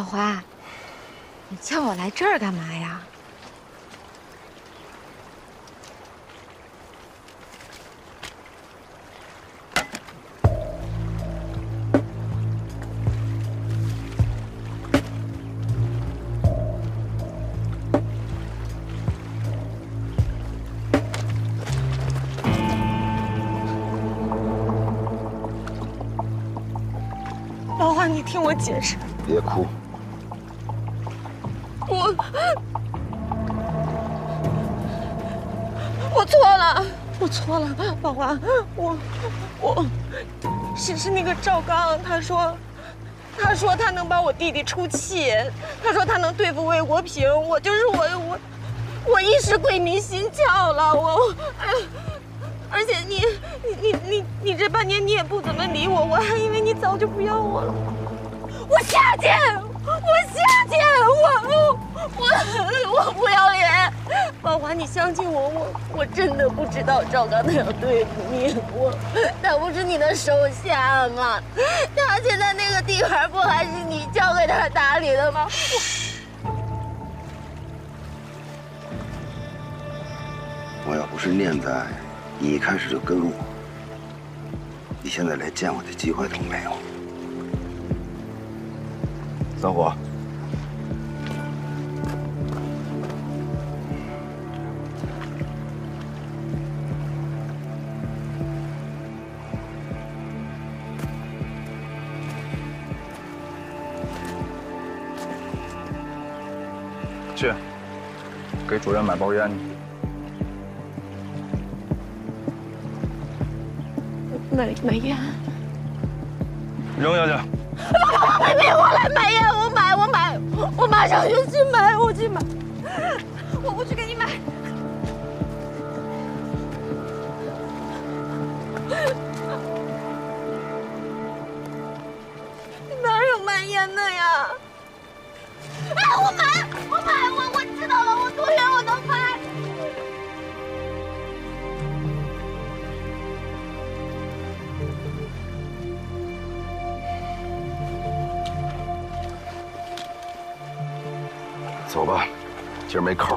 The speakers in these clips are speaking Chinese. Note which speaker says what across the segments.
Speaker 1: 宝华，你叫我来这儿干嘛呀？
Speaker 2: 老华，你听我解释。
Speaker 3: 别哭，
Speaker 2: 错了，宝华，我我是是那个赵刚，他说他说他能帮我弟弟出气，他说他能对付魏国平，我就是我我我一时鬼迷心窍了，我哎呀，而且你你你你你这半年你也不怎么理我，我还以为你早就不要我了。我下去，我下去，我我我不要脸。宝华，你相信我，我我真的不知道赵刚他要对付你，我他不是你的手下吗？他现在那个地盘不还是你交给他打理的吗？
Speaker 3: 我要不是念在你一开始就跟我，你现在连见我的机会都没有。
Speaker 4: 三虎，主任买包烟去。
Speaker 2: 买买烟？
Speaker 4: 扔下去。
Speaker 2: 别我来买烟，我买我买，我马上就去买，我去买，我不去给你买。哪有卖烟的呀？
Speaker 3: 走吧，今儿没
Speaker 4: 空。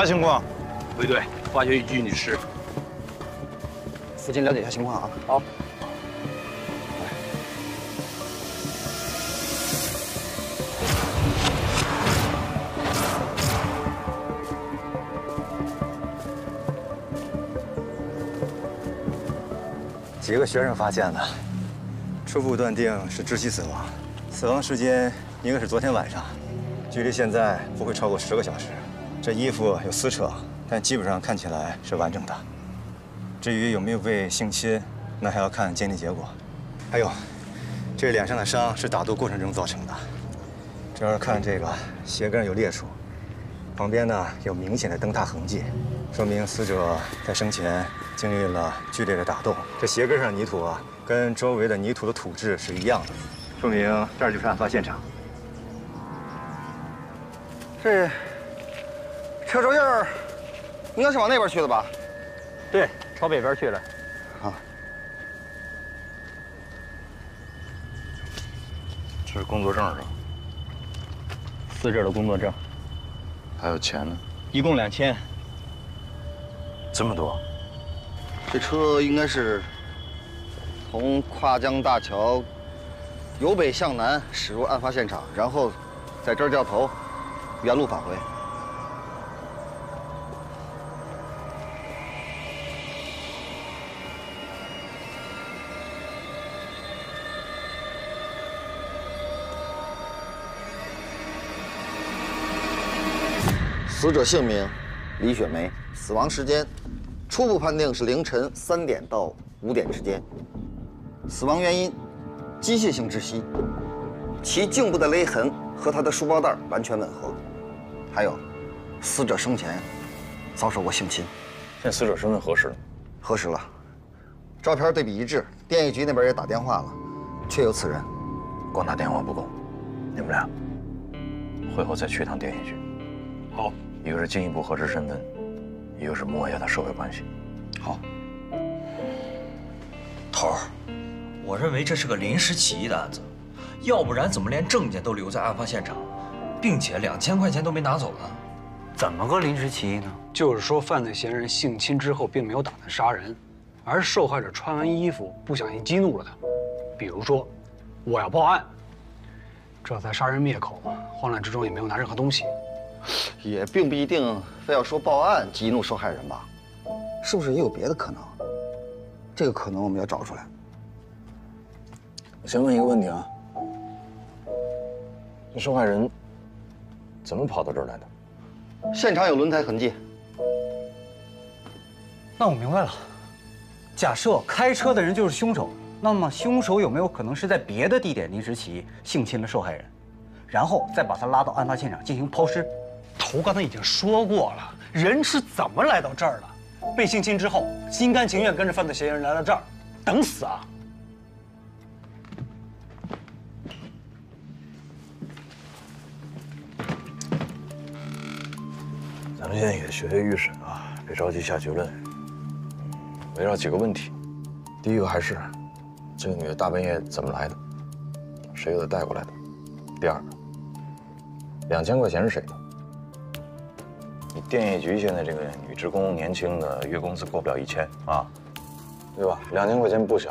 Speaker 4: 啥情况？
Speaker 5: 回队，发现一具女尸。
Speaker 6: 附近了解一下情况啊。
Speaker 5: 好。
Speaker 7: 几个学生发现的，初步断定是窒息死亡，死亡时间应该是昨天晚上，距离现在不会超过十个小时。这衣服有撕扯，但基本上看起来是完整的。至于有没有被性侵，那还要看鉴定结果。还有，这脸上的伤是打斗过程中造成的。这儿看这个鞋跟有裂处，旁边呢有明显的蹬踏痕迹，说明死者在生前经历了剧烈的打斗。这鞋跟上泥土啊，跟周围的泥土的土质是一样的，说明这儿就是案发现场。
Speaker 6: 这车轴印儿应该是往那边去的吧？
Speaker 4: 对，朝北边去了。
Speaker 6: 啊，
Speaker 8: 这是工作证是吧？
Speaker 4: 死者的工作证，
Speaker 8: 还有钱呢？
Speaker 4: 一共两千。
Speaker 8: 这么多？
Speaker 6: 这车应该是从跨江大桥由北向南驶入案发现场，然后在这儿掉头，原路返回。死者姓名李雪梅，死亡时间初步判定是凌晨三点到五点之间。死亡原因机械性窒息，其颈部的勒痕和她的书包带完全吻合。还有，死者生前遭受过性侵。
Speaker 8: 现死者身份核实了，
Speaker 6: 核实了，照片对比一致，电业局那边也打电话了，确有此人。
Speaker 8: 光打电话不够，你们俩会后再去一趟电业局。
Speaker 4: 好，
Speaker 8: 一个是进一步核实身份，一个是摸一下他社会关系。
Speaker 6: 好，
Speaker 9: 头儿，我认为这是个临时起意的案子，要不然怎么连证件都留在案发现场，并且两千块钱都没拿走呢？
Speaker 10: 怎么个临时起意呢？
Speaker 4: 就是说，犯罪嫌疑人性侵之后并没有打算杀人，而是受害者穿完衣服不小心激怒了他。比如说，我要报案，这才杀人灭口，慌乱之中也没有拿任何东西。
Speaker 6: 也并不一定非要说报案激怒受害人吧，是不是也有别的可能？这个可能我们要找出来。
Speaker 8: 我先问一个问题啊，这受害人怎么跑到这儿来的？
Speaker 6: 现场有轮胎痕迹。
Speaker 10: 那我明白了，假设开车的人就是凶手，那么凶手有没有可能是在别的地点临时起意性侵了受害人，然后再把他拉到案发现场进行抛尸？
Speaker 4: 头刚才已经说过了，人是怎么来到这儿的？被性侵之后，心甘情愿跟着犯罪嫌疑人来到这儿，等死啊！
Speaker 8: 咱们现在也学学预审啊，别着急下结论。围绕几个问题，第一个还是这个女的大半夜怎么来的，谁给她带过来的？第二，两千块钱是谁的？你电业局现在这个女职工年轻的，月工资过不了一千啊，对吧？两千块钱不小，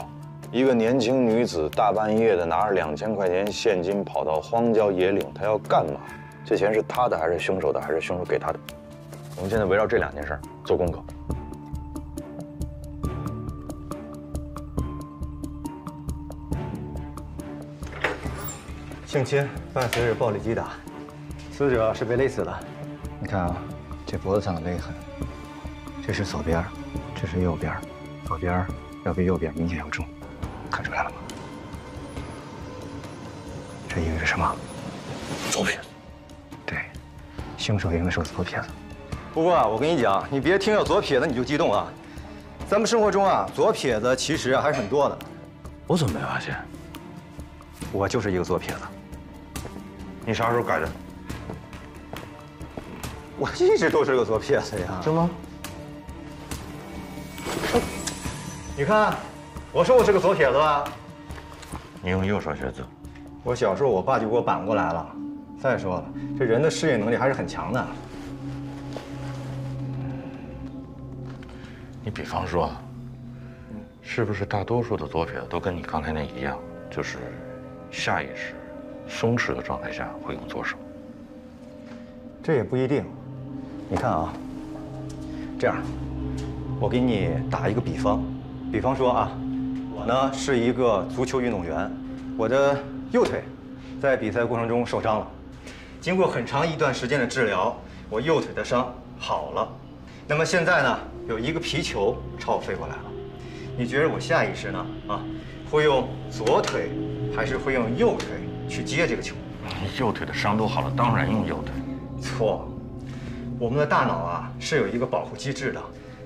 Speaker 8: 一个年轻女子大半夜的拿着两千块钱现金跑到荒郊野岭，她要干嘛？这钱是她的还是凶手的？还是凶手给她的？我们现在围绕这两件事做功课。
Speaker 7: 性侵伴随着暴力击打，死者是被勒死的。你看啊，这脖子上的勒痕，这是左边，这是右边，左边要比右边明显要重，看出来了吗？这意味着什么？
Speaker 8: 左撇子。
Speaker 7: 对，凶手应该是个左撇子。不过啊，我跟你讲，你别听到左撇子你就激动啊。咱们生活中啊，左撇子其实还是很多的。
Speaker 8: 我怎么没发现？
Speaker 7: 我就是一个左撇子。
Speaker 8: 你啥时候改的？
Speaker 7: 我一直都是个左撇子呀。
Speaker 8: 是吗？
Speaker 7: 你看，我说我是个左撇子吧？
Speaker 8: 你用右手写字。
Speaker 7: 我小时候我爸就给我扳过来了。再说了，这人的适应能力还是很强的。
Speaker 8: 你比方说，是不是大多数的左撇子都跟你刚才那一样，就是下意识、松弛的状态下会用左手？
Speaker 7: 这也不一定。你看啊，这样，我给你打一个比方，比方说啊，我呢是一个足球运动员，我的右腿在比赛过程中受伤了，经过很长一段时间的治疗，我右腿的伤好了。那么现在呢，有一个皮球朝我飞过来了，你觉得我下意识呢？啊，会用左腿还是会用右腿去接这个球？
Speaker 8: 右腿的伤都好了，当然用右腿。
Speaker 7: 错，我们的大脑啊是有一个保护机制的。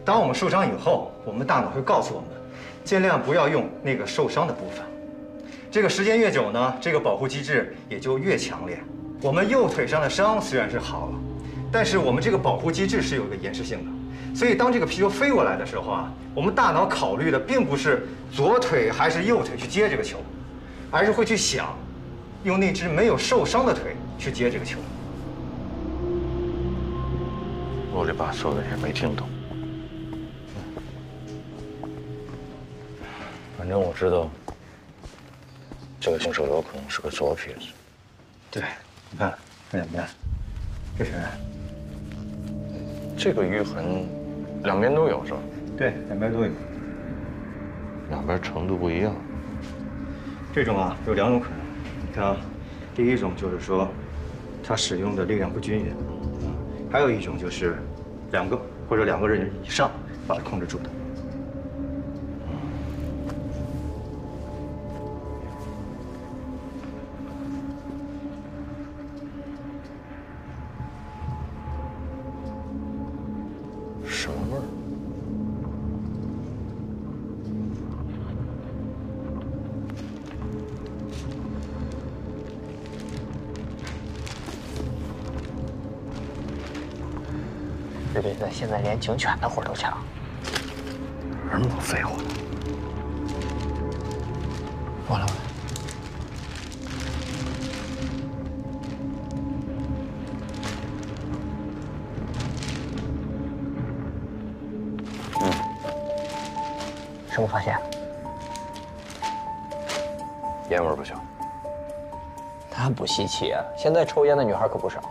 Speaker 7: 当我们受伤以后，我们的大脑会告诉我们，尽量不要用那个受伤的部分。这个时间越久呢，这个保护机制也就越强烈。我们右腿上的伤虽然是好了，但是我们这个保护机制是有一个延时性的。所以当这个皮球飞过来的时候啊，我们大脑考虑的并不是左腿还是右腿去接这个球，而是会去想，用那只没有受伤的腿去接这个球。
Speaker 8: 我这把说的也没听懂，反正我知道，这个凶手有可能是个左撇子。
Speaker 7: 对，你看看两边？这是
Speaker 8: 这个淤痕，两边都有是吧？
Speaker 7: 对，两边都有。
Speaker 8: 两边程度不一样。
Speaker 7: 这种啊有两种可能，你看啊，第一种就是说，他使用的力量不均匀，还有一种就是两个或者两个人以上把他控制住的。
Speaker 11: 这辈子现在连警犬的活都抢。
Speaker 8: 什么废话？
Speaker 11: 过来，过来。
Speaker 8: 嗯。
Speaker 11: 什么发现？
Speaker 8: 烟味不小。
Speaker 11: 那不稀奇啊，现在抽烟的女孩可不少。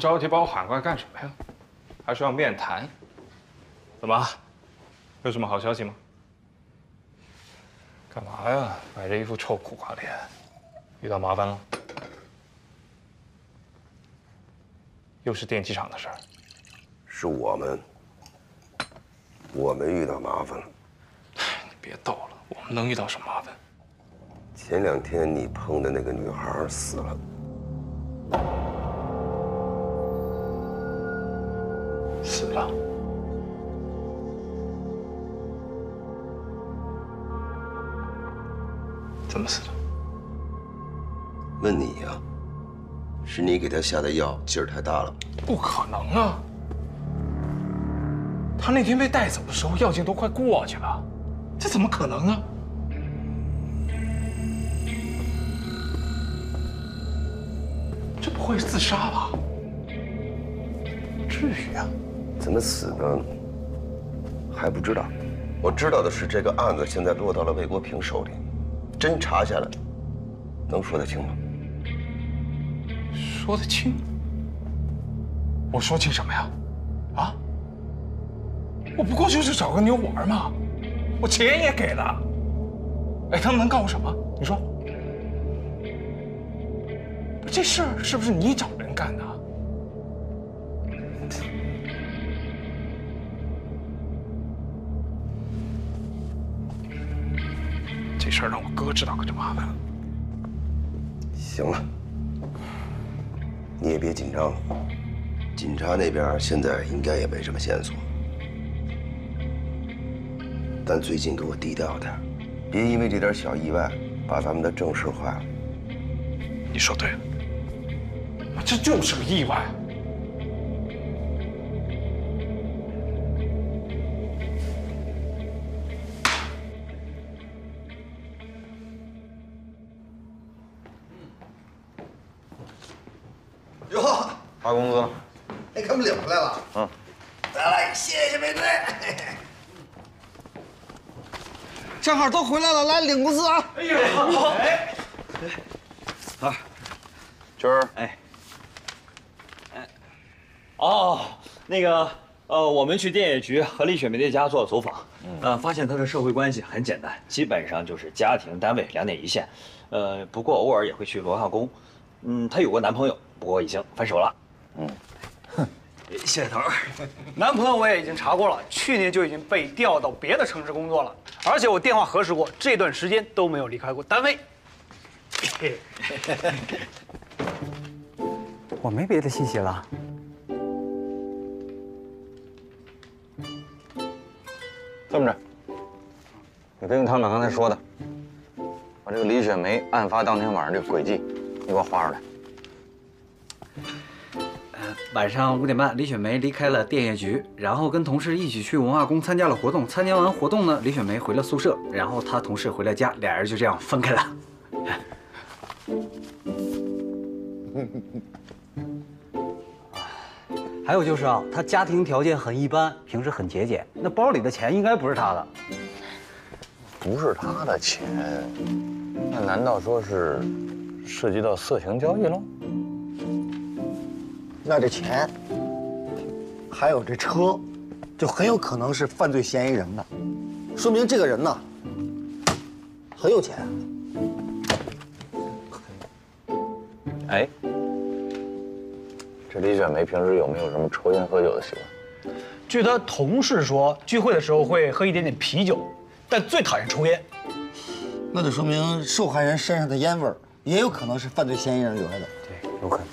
Speaker 12: 着急把我喊过来干什么呀？还说要面谈？怎么？有什么好消息吗？干嘛呀？摆着一副臭苦瓜脸，遇到麻烦了？又是电机厂的事儿？
Speaker 3: 是我们，我们遇到麻烦了。
Speaker 12: 你别逗了，我们能遇到什么麻烦？
Speaker 3: 前两天你碰的那个女孩死了。
Speaker 12: 怎么死的？
Speaker 3: 问你呀，是你给他下的药劲儿太大了？
Speaker 12: 不可能啊！他那天被带走的时候，药劲都快过去了，这怎么可能啊？这不会是自杀吧？至于啊？
Speaker 3: 怎么死的还不知道。我知道的是，这个案子现在落到了魏国平手里，真查下来，能说得清吗？
Speaker 12: 说得清？我说清什么呀？啊？我不过就是找个妞玩嘛，我钱也给了。哎，他们能告我什么？你说？这事儿是不是你找人干的？事让我哥知道可就麻烦了。
Speaker 3: 行了，你也别紧张了。警察那边现在应该也没什么线索，但最近给我低调点，别因为这点小意外把咱们的正事坏了。
Speaker 12: 你说对了，这就是个意外。
Speaker 6: 正好都回来了，来领工资啊！哎呦，好。哎。
Speaker 8: 啊，军儿，哎，哎。
Speaker 9: 哦，那个，呃，我们去电业局和李雪梅的家做了走访，呃，发现她的社会关系很简单，基本上就是家庭单位两点一线，呃，不过偶尔也会去罗汉宫。嗯，她有过男朋友，不过已经分手了。嗯，
Speaker 4: 哼，谢谢头儿，男朋友我也已经查过了，去年就已经被调到别的城市工作了，而且我电话核实过，这段时间都没有离开过单位。
Speaker 10: 我没别的信息了。
Speaker 8: 这么着，你根据他们刚才说的，把这个李雪梅案发当天晚上这个轨迹，你给我画出来。
Speaker 10: 晚上五点半，李雪梅离开了电业局，然后跟同事一起去文化宫参加了活动。参加完活动呢，李雪梅回了宿舍，然后她同事回了家，俩人就这样分开了。还有就是啊，他家庭条件很一般，平时很节俭。那包里的钱应该不是他的，
Speaker 8: 不是他的钱，那难道说是涉及到色情交易喽？
Speaker 6: 那这钱，还有这车，就很有可能是犯罪嫌疑人的，说明这个人呢很有钱。
Speaker 8: 哎。这李雪梅平时有没有什么抽烟喝酒的习惯？
Speaker 4: 据她同事说，聚会的时候会喝一点点啤酒，但最讨厌抽烟。
Speaker 6: 那就说明受害人身上的烟味也有可能是犯罪嫌疑人留下的。
Speaker 10: 对，有可
Speaker 8: 能。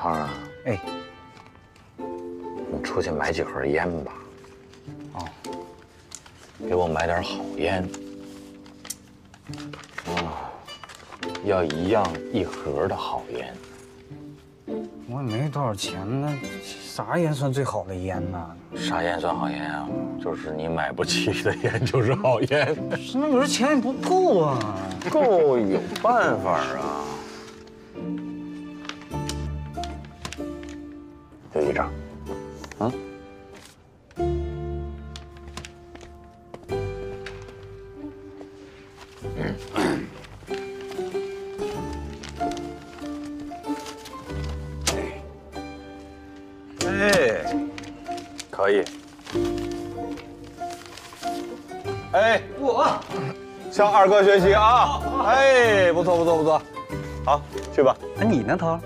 Speaker 8: 汤啊，哎，你出去买几盒烟吧。哦，给我买点好烟。啊要一样一盒的好烟。
Speaker 10: 我也没多少钱，那啥烟算最好的烟呢？
Speaker 8: 啥烟算好烟啊？就是你买不起的烟就是好烟。
Speaker 10: 那有这钱也不够啊。
Speaker 8: 够有办法啊。就一张。啊？可以。哎，
Speaker 13: 我向二哥学习啊！哎，不错不错不错，好，去吧。
Speaker 10: 那你呢，涛？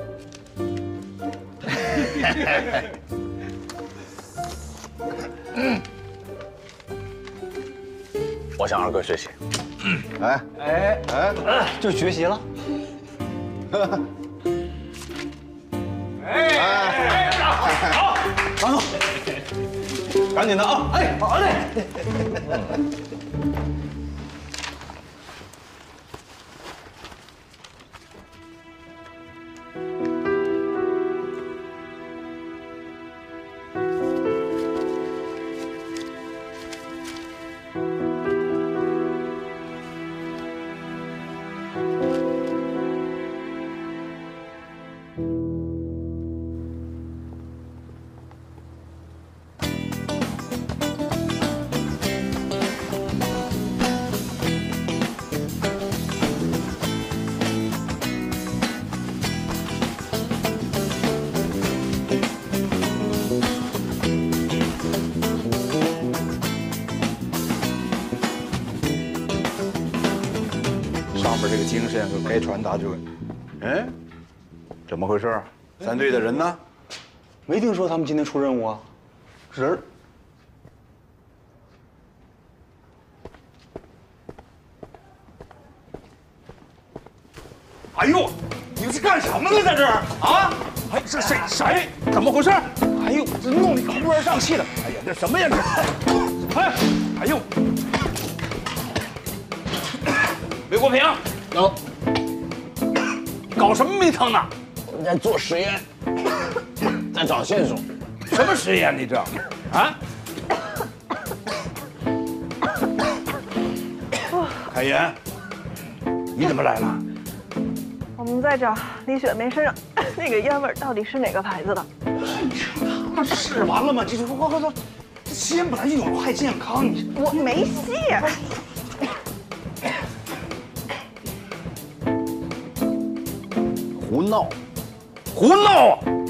Speaker 8: 我向二哥学习。
Speaker 6: 哎，哎
Speaker 10: 哎，就学习了。
Speaker 13: 哎，好，王总。赶紧的啊！哎，好嘞。
Speaker 14: 该传达就，哎，怎么回事？三队的人呢？
Speaker 13: 没听说他们今天出任务啊？人？哎呦，你们是干什么呢？在这儿啊？哎，这谁谁？怎么回事？哎呦，这弄得乌烟瘴气的。哎呀，这什么呀？这，哎，哎呦，魏国平，
Speaker 15: 有。
Speaker 13: 搞什么迷汤呢？
Speaker 15: 我们在做实验，在找线索。
Speaker 13: 什么实验？你这啊？凯言，你怎么来了？
Speaker 16: 我们在找李雪梅身上 那个烟味到底是哪个牌子的？
Speaker 13: 他妈试完了吗？你说快快快！这吸烟本来就有害健康，你
Speaker 16: 我没吸。
Speaker 14: 胡闹！
Speaker 13: 胡闹啊！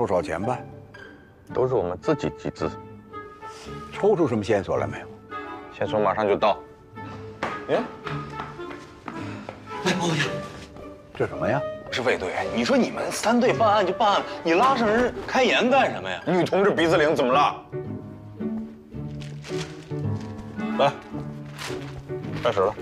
Speaker 13: 不少钱吧？
Speaker 8: 都是我们自己集资。
Speaker 13: 抽出什么线索来没有？
Speaker 8: 线索马上就到。哎，
Speaker 13: 来帮我一下。这什么呀？
Speaker 8: 是卫队，你说你们三队办案就办案，你拉上人开眼干什么呀？女同志鼻子灵怎么了？来，开始了。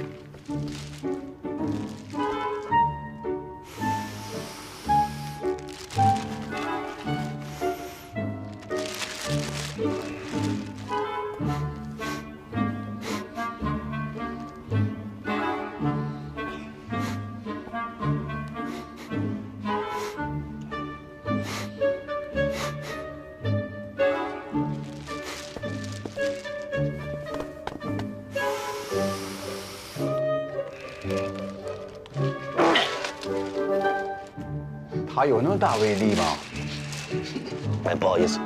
Speaker 13: 它有那么大威力吗？
Speaker 8: 哎，不好意思。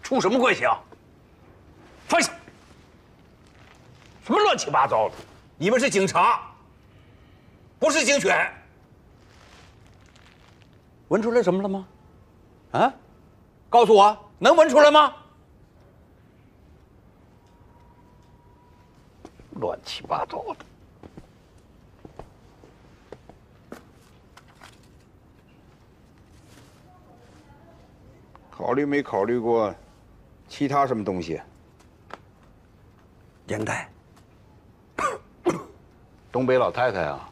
Speaker 13: 出什么怪象？放下！什么乱七八糟的？你们是警察，不是警犬。闻出来什么了吗？啊？告诉我，能闻出来吗？乱七八糟的。考虑没考虑过其他什么东西？烟袋。东北老太太啊，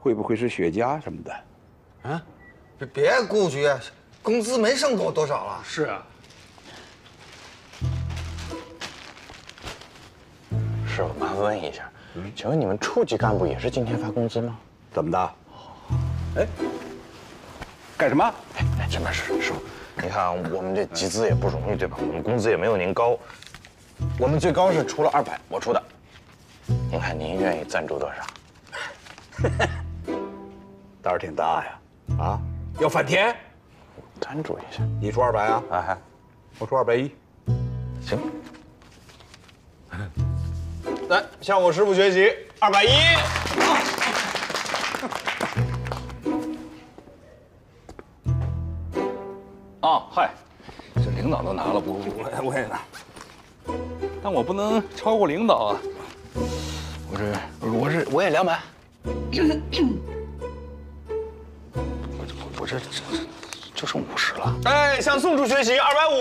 Speaker 13: 会不会是雪茄什么的？啊？
Speaker 6: 别别顾局，工资没剩多多少了。
Speaker 4: 是啊。
Speaker 8: 问一下，请问你们处级干部也是今天发工资吗？
Speaker 13: 怎么的？哎，干什么？
Speaker 8: 哎哎，真没事，师傅，你看啊我们这集资也不容易，对吧？我们工资也没有您高，我们最高是出了二百，我出的。您看您愿意赞助多少？
Speaker 13: 胆儿挺大呀！啊，要返田？
Speaker 8: 赞助一下。
Speaker 13: 你出二百啊？
Speaker 8: 啊哈，
Speaker 13: 我出二百一。
Speaker 8: 行。
Speaker 13: 来，向我师傅学习，二百一。啊，嗨，这领导都拿了，不不不，我也拿。但我不能超过领导啊。我这，我这，我也两百。我我这这就剩五十了。
Speaker 8: 哎，向宋主学习，二百五。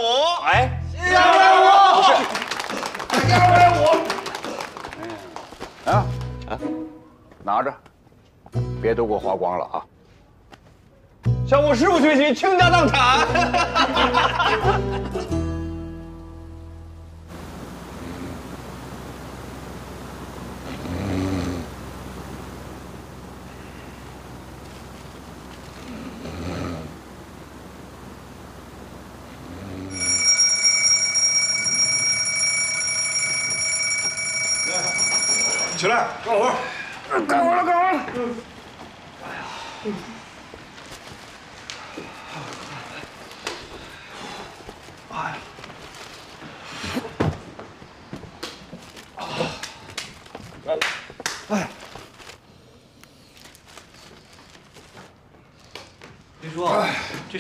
Speaker 8: 哎，
Speaker 13: 二百五。
Speaker 8: 不是，
Speaker 13: 二百五。拿着，别都给我花光了啊！
Speaker 8: 向我师傅学习，倾家荡产。
Speaker 13: 起来，干活！干活了，干活了！哎呀！哎呀！哎。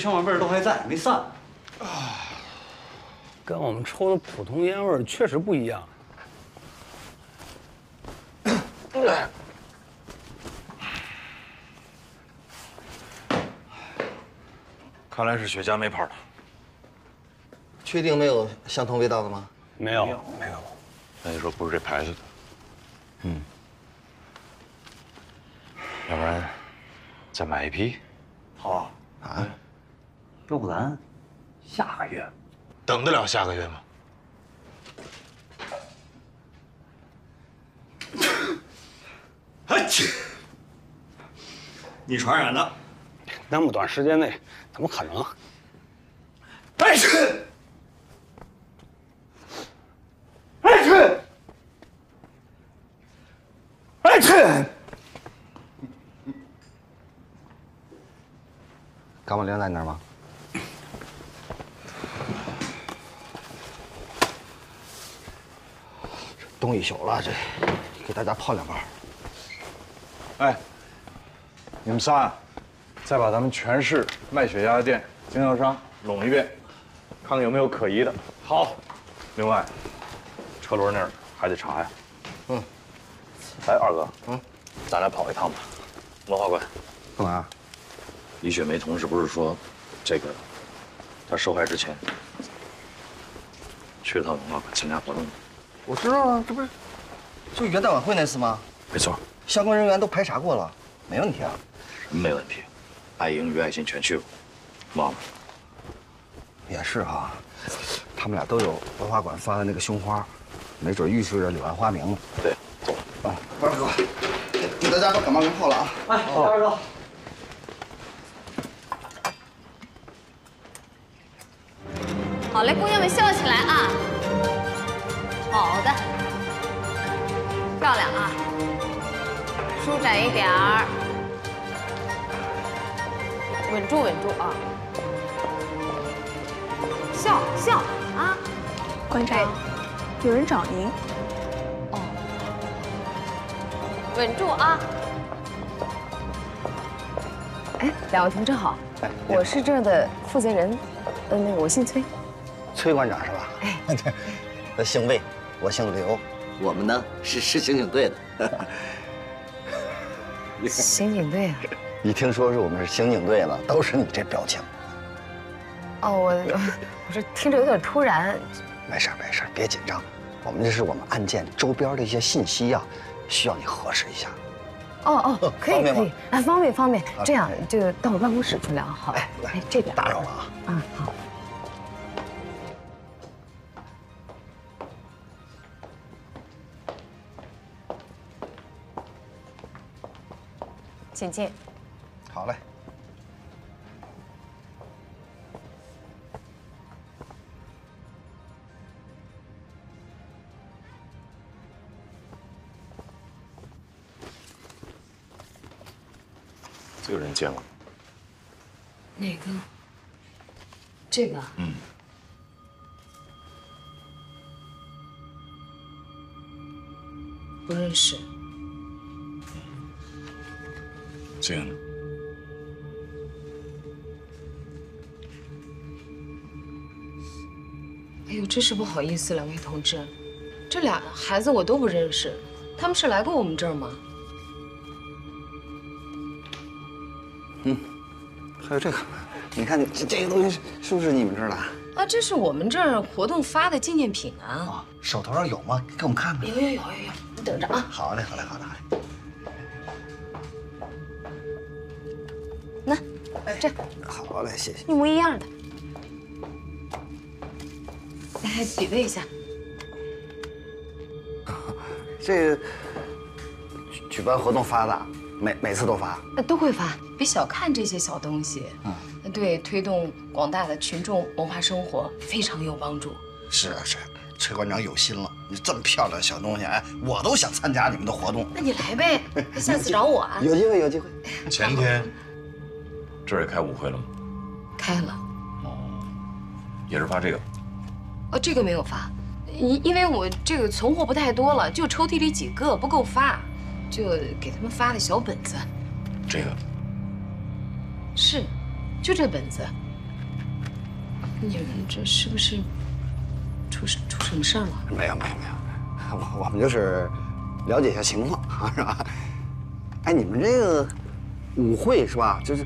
Speaker 10: 香味儿都还在，没散。
Speaker 4: 啊跟我们抽的普通烟味儿确实不一样。
Speaker 8: 看来是雪茄没跑了。
Speaker 6: 确定没有相同味道的吗？
Speaker 4: 没有，
Speaker 8: 没有。那就说不是这牌子的？
Speaker 6: 嗯。
Speaker 8: 要不然再买一批？
Speaker 10: 要不咱下个月
Speaker 12: 等得了下个月吗？
Speaker 10: 哎去！你传染的，
Speaker 4: 那么短时间内怎么可能？
Speaker 10: 哎去！哎去！哎去！
Speaker 6: 感冒灵在那儿吗？冻一宿了，这给大家泡两包。
Speaker 8: 哎，你们仨，再把咱们全市卖雪茄的店经销商拢一遍，看看有没有可疑的。
Speaker 4: 好。
Speaker 8: 另外，车轮那儿还得查呀。
Speaker 6: 嗯。
Speaker 8: 哎，二哥，嗯，咱俩跑一趟吧，文化馆。
Speaker 6: 干嘛？
Speaker 8: 李雪梅同志不是说，这个，她受害之前去了趟文化馆参加活动吗？
Speaker 6: 我知道啊，这不是就元旦晚会那次吗？
Speaker 8: 没错，
Speaker 6: 相关人员都排查过了，没问题啊。
Speaker 8: 没问题，爱英与爱心全去过，忘了。
Speaker 6: 也是哈，他们俩都有文化馆发的那个胸花，没准预示着柳暗花明呢。
Speaker 8: 对，走
Speaker 6: 啊，二哥，给大家把感冒灵泡了啊！
Speaker 10: 哎，二哥。
Speaker 17: 好嘞，姑娘们笑起来啊！漂亮啊，舒展一点儿，稳住稳住啊！笑笑啊！
Speaker 2: 馆长，有人找您。
Speaker 17: 哦，稳住啊！
Speaker 1: 哎，两位同志好，我是这儿的负责人，呃，那个我姓崔。
Speaker 6: 崔馆长是吧？哎，对，他姓魏，我姓刘，我们呢是是刑警队的。
Speaker 1: 刑警队啊！
Speaker 6: 一听说是我们是刑警队了，都是你这表情。
Speaker 1: 哦，我我这听着有点突然。
Speaker 6: 没事没事，别紧张。我们这是我们案件周边的一些信息呀，需要你核实一下。
Speaker 1: 哦哦，可以可以，啊，方便方便。这样就到我办公室去聊好。哎，
Speaker 6: 来
Speaker 1: 这边
Speaker 6: 打扰了啊。
Speaker 1: 嗯，好。请进。
Speaker 6: 好嘞。
Speaker 8: 这个人见过？
Speaker 1: 哪个？这个？
Speaker 8: 嗯。
Speaker 1: 不认识。
Speaker 8: 这样呢？
Speaker 1: 哎呦，真是不好意思，两位同志，这俩孩子我都不认识，他们是来过我们这儿吗？
Speaker 6: 嗯，还有这个，你看这这个东西是是不是你们这儿的？
Speaker 1: 啊，这是我们这儿活动发的纪念品啊。
Speaker 6: 手头上有吗？给我们看看。
Speaker 1: 有有有有有，你等着啊。
Speaker 6: 好嘞，好嘞，好嘞，好嘞。
Speaker 1: 这
Speaker 6: 好嘞，谢谢。
Speaker 1: 一模一样的。来比对一下。
Speaker 6: 这举举办活动发的，每每次都发。
Speaker 1: 呃，都会发，别小看这些小东西，
Speaker 6: 嗯，
Speaker 1: 对推动广大的群众文化生活非常有帮助。
Speaker 6: 是啊是啊，崔馆长有心了。你这么漂亮的小东西，哎，我都想参加你们的活动。
Speaker 1: 那你来呗，下次找我啊。
Speaker 6: 有机会，有机会。
Speaker 8: 前天这儿也开舞会了吗？
Speaker 1: 开了。
Speaker 8: 哦也是发这个。
Speaker 1: 哦，这个没有发，因因为我这个存货不太多了，就抽屉里几个不够发，就给他们发的小本子。
Speaker 8: 这个
Speaker 1: 是，就这本子，你们这是不是出事出什么事儿了？
Speaker 6: 没有没有没有，我我们就是了解一下情况，是吧？哎，你们这个舞会是吧？就是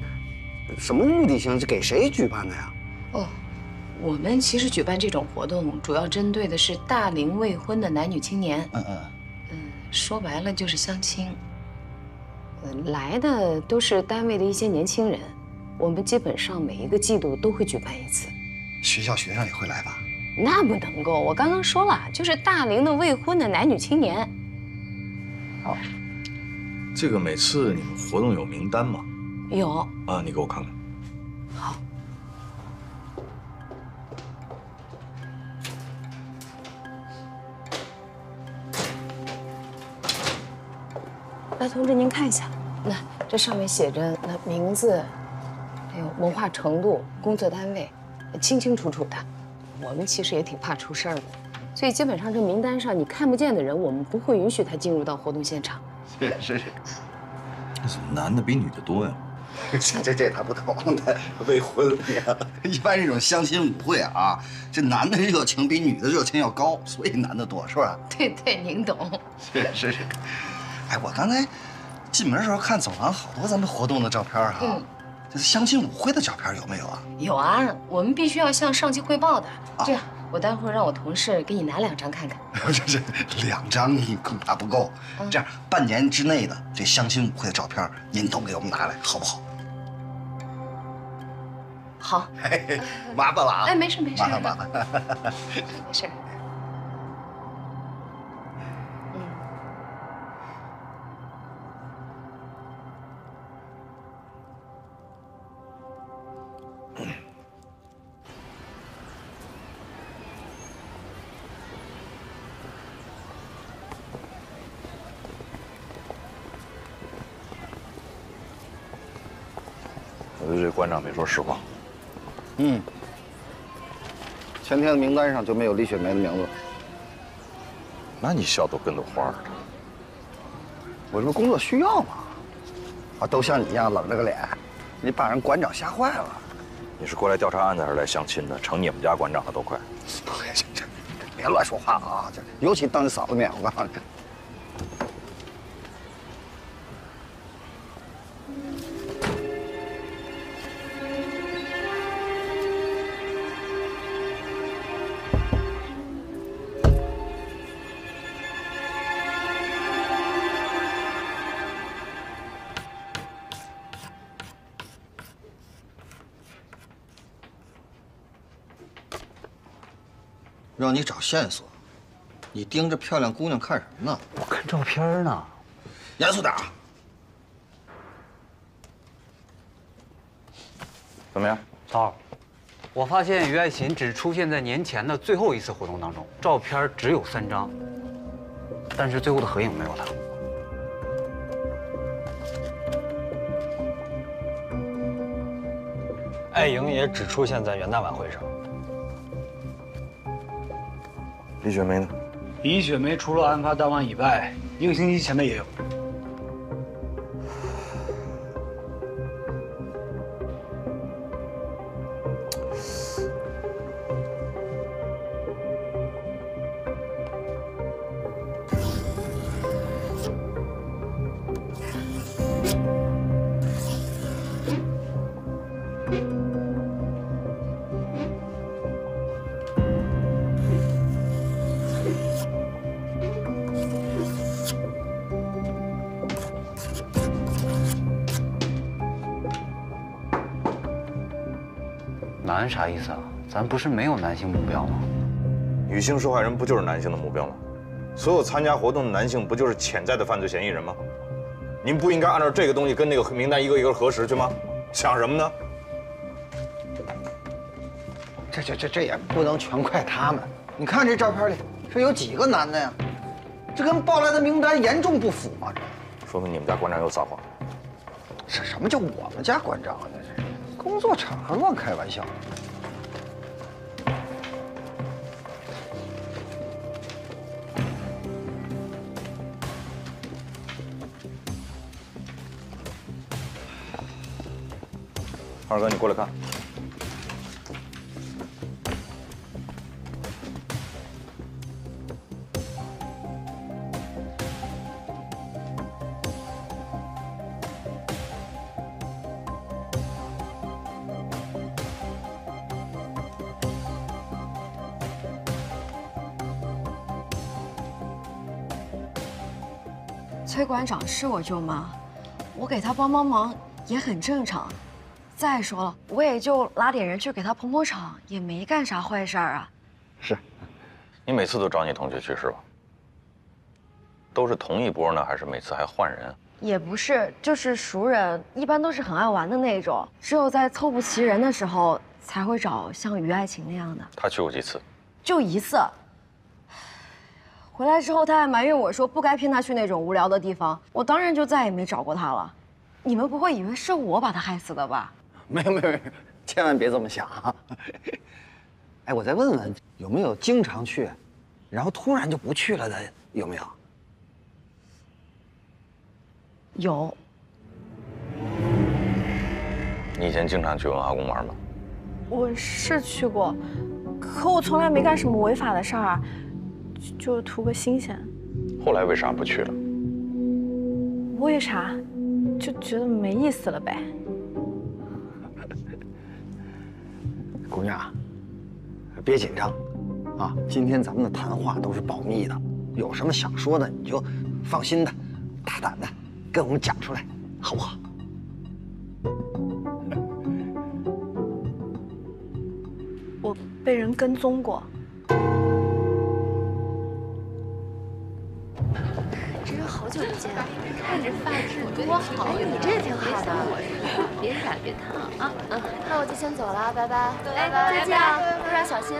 Speaker 6: 什么目的性？是给谁举办的呀？
Speaker 1: 哦，我们其实举办这种活动，主要针对的是大龄未婚的男女青年。
Speaker 6: 嗯嗯
Speaker 1: 嗯，说白了就是相亲。嗯，来的都是单位的一些年轻人，我们基本上每一个季度都会举办一次。
Speaker 6: 学校学生也会来吧？
Speaker 1: 那不能够，我刚刚说了，就是大龄的未婚的男女青年。
Speaker 6: 好，
Speaker 8: 这个每次你们活动有名单吗？
Speaker 1: 有
Speaker 8: 啊，你给我看看。
Speaker 1: 好。来，同志您看一下，那这上面写着那名字，还有文化程度、工作单位，清清楚楚的。我们其实也挺怕出事儿的，所以基本上这名单上你看不见的人，我们不会允许他进入到活动现场。
Speaker 6: 是是是。
Speaker 8: 那怎么男的比女的多呀？
Speaker 6: 这这这他不懂的，未婚呀。一般这种相亲舞会啊，这男的热情比女的热情要高，所以男的多，是吧？
Speaker 1: 对对，您懂。
Speaker 6: 是是是。哎，我刚才进门的时候看走廊好多咱们活动的照片哈，嗯，这相亲舞会的照片有没有啊？
Speaker 1: 有啊，我们必须要向上级汇报的。这样，我待会儿让我同事给你拿两张看看。
Speaker 6: 这这两张恐怕不够，这样半年之内的这相亲舞会的照片您都给我们拿来，好不好？
Speaker 1: 好。
Speaker 6: 麻烦了啊！
Speaker 1: 哎，没事没事，
Speaker 6: 麻烦麻烦，
Speaker 1: 没事。
Speaker 8: 说实话。
Speaker 6: 嗯，前天的名单上就没有李雪梅的名字。
Speaker 8: 那你笑都跟朵花似的。
Speaker 6: 我这不工作需要吗？啊，都像你一样冷着个脸，你把人馆长吓坏了。
Speaker 8: 你是过来调查案子还是来相亲的？成你们家馆长了都快。
Speaker 6: 这 这别乱说话啊！这尤其当你嫂子面，我告诉你。让你找线索，你盯着漂亮姑娘看什么呢？
Speaker 10: 我看照片呢。
Speaker 6: 严肃点啊！
Speaker 8: 怎么样，
Speaker 10: 曹？我发现于爱琴只出现在年前的最后一次活动当中，照片只有三张，但是最后的合影没有她。
Speaker 9: 艾莹也只出现在元旦晚会上。
Speaker 8: 李雪梅呢？
Speaker 4: 李雪梅除了案发当晚以外，一个星期前的也有。
Speaker 10: 不是没有男性目标吗？
Speaker 8: 女性受害人不就是男性的目标吗？所有参加活动的男性不就是潜在的犯罪嫌疑人吗？您不应该按照这个东西跟那个名单一个一个核实去吗？想什么呢？
Speaker 6: 这这这这也不能全怪他们。你看这照片里，这有几个男的呀？这跟报来的名单严重不符啊！这
Speaker 8: 说明你们家馆长又撒谎。
Speaker 6: 这什么叫我们家馆长啊？这是工作场合乱开玩笑。
Speaker 8: 二哥你过来看。
Speaker 16: 崔馆长是我舅妈我给他帮帮忙也很正常。再说了，我也就拉点人去给他捧捧场，也没干啥坏事儿啊。
Speaker 8: 是，你每次都找你同学去是吧？都是同一波呢，还是每次还换人？
Speaker 16: 也不是，就是熟人，一般都是很爱玩的那种，只有在凑不齐人的时候才会找像于爱琴那样的。
Speaker 8: 他去过几次？
Speaker 16: 就一次。回来之后，他还埋怨我说不该骗他去那种无聊的地方，我当然就再也没找过他了。你们不会以为是我把他害死的吧？
Speaker 6: 没有没有没有，千万别这么想啊！哎，我再问问，有没有经常去，然后突然就不去了的？有没有？
Speaker 16: 有。
Speaker 8: 你以前经常去文化宫玩吗？
Speaker 16: 我是去过，可我从来没干什么违法的事儿啊，就图个新鲜。
Speaker 8: 后来为啥不去了？
Speaker 16: 为啥？就觉得没意思了呗。
Speaker 6: 姑娘，别紧张，啊，今天咱们的谈话都是保密的，有什么想说的你就放心的、大胆的跟我们讲出来，好不好？
Speaker 16: 我被人跟踪过。
Speaker 2: 真是好久不见，看着发质多好，你这也挺好的，别染别烫啊。嗯，那我就先走了，拜拜。拜拜，再见啊，路上小心。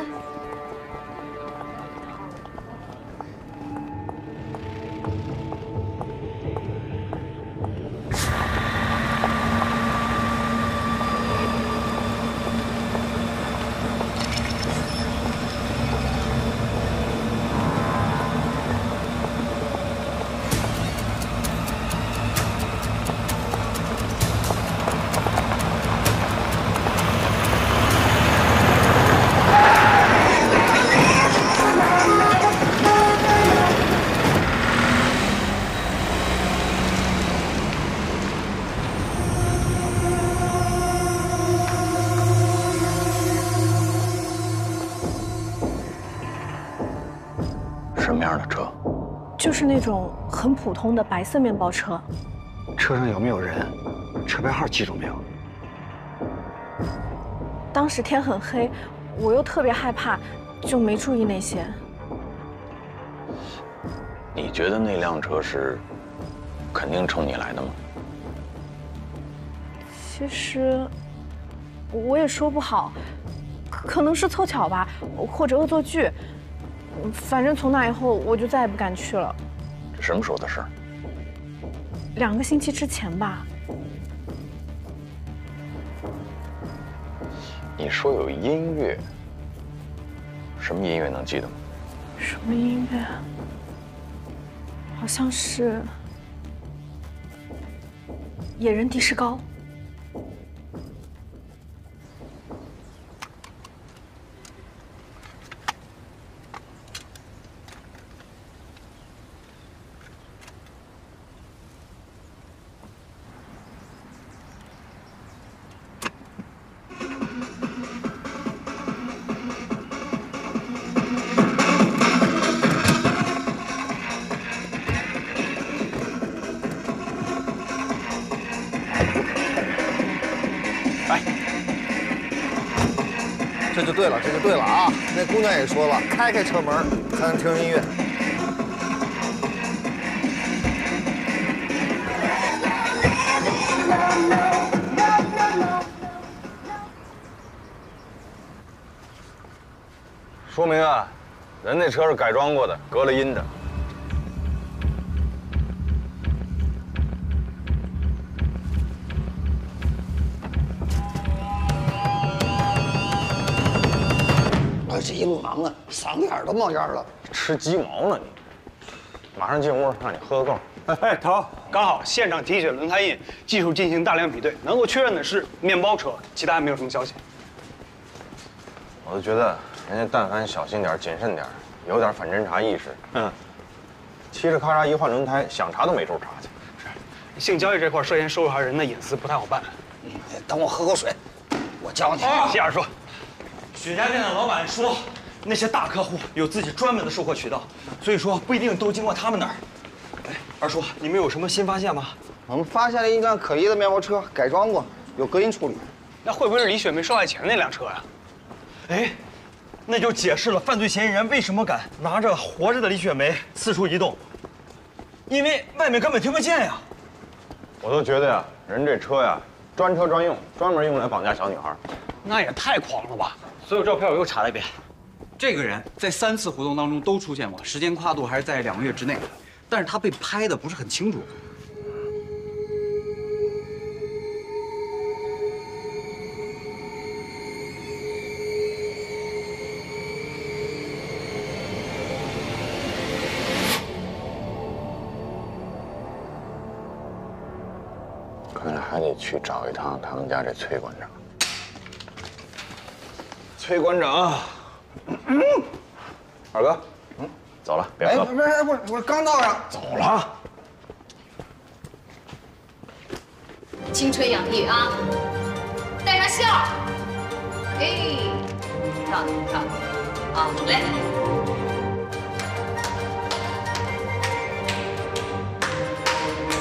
Speaker 16: 就是那种很普通的白色面包车。
Speaker 6: 车上有没有人？车牌号记住没有？
Speaker 16: 当时天很黑，我又特别害怕，就没注意那些。
Speaker 8: 你觉得那辆车是肯定冲你来的吗？
Speaker 16: 其实我也说不好，可能是凑巧吧，或者恶作剧。反正从那以后，我就再也不敢去了。
Speaker 8: 这什么时候的事儿？
Speaker 16: 两个星期之前吧。
Speaker 8: 你说有音乐，什么音乐能记得吗？
Speaker 16: 什么音乐？好像是野人迪士高。
Speaker 18: 对了，这就对了啊！那姑娘也说了，开开车门才能听音乐。
Speaker 8: 说明啊，人那车是改装过的，隔了音的。
Speaker 6: 冒烟了。
Speaker 8: 吃鸡毛呢你？马上进屋，让你喝个够。
Speaker 4: 哎，头，刚好现场提取轮胎印，技术进行大量比对，能够确认的是面包车，其他还没有什么消息。
Speaker 8: 我就觉得人家但凡小心点、谨慎点，有点反侦查意识，嗯，嘁哩咔嚓一换轮胎，想查都没处查去。
Speaker 4: 是，性交易这块涉嫌收受害人的隐私不太好办。
Speaker 6: 嗯，等我喝口水，我教你。
Speaker 7: 啊
Speaker 4: 接着说，
Speaker 7: 雪茄店的老板说，那些大客户有自己专门的售货渠道，所以说不一定都经过他们那儿。哎，二叔，你们有什么新发现吗？
Speaker 6: 我们发现了一辆可疑的面包车，改装过，有隔音处理。
Speaker 4: 那会不会是李雪梅受害前那辆车呀？
Speaker 7: 哎，那就解释了犯罪嫌疑人为什么敢拿着活着的李雪梅四处移动，因为外面根本听不见呀。
Speaker 8: 我都觉得呀，人这车呀，专车专用，专门用来绑架小女孩。
Speaker 4: 那也太狂了吧！
Speaker 7: 所有照片我又查了一遍，
Speaker 10: 这个人在三次活动当中都出现过，时间跨度还是在两个月之内，但是他被拍的不是很清楚。
Speaker 8: 看来还得去找一趟他们家这崔馆长。崔馆长，二哥，嗯，走了，别
Speaker 6: 哎，
Speaker 8: 喝了。
Speaker 6: 不是不是，我刚到呀。
Speaker 8: 走了。
Speaker 1: 青春洋溢啊，带上笑儿，哎，漂亮漂亮，好嘞。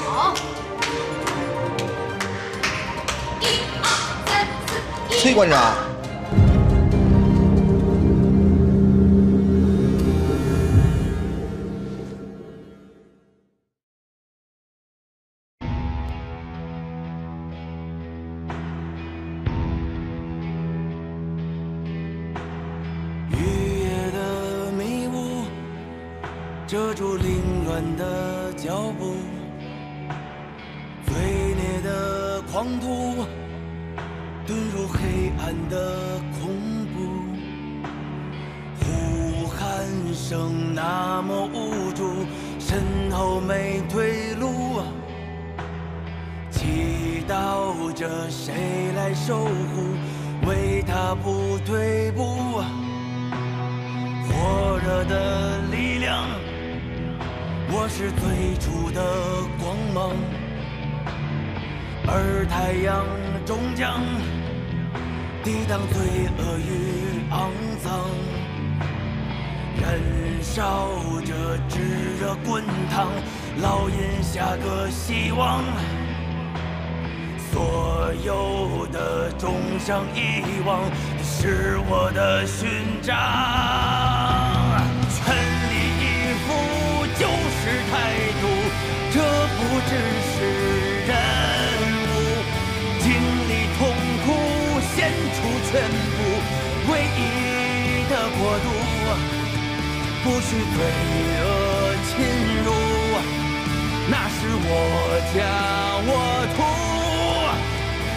Speaker 1: 好，一二三四，一
Speaker 6: 崔馆长，
Speaker 19: 全部，唯一的国度，不许罪恶侵入。那是我家，我土。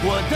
Speaker 19: 我的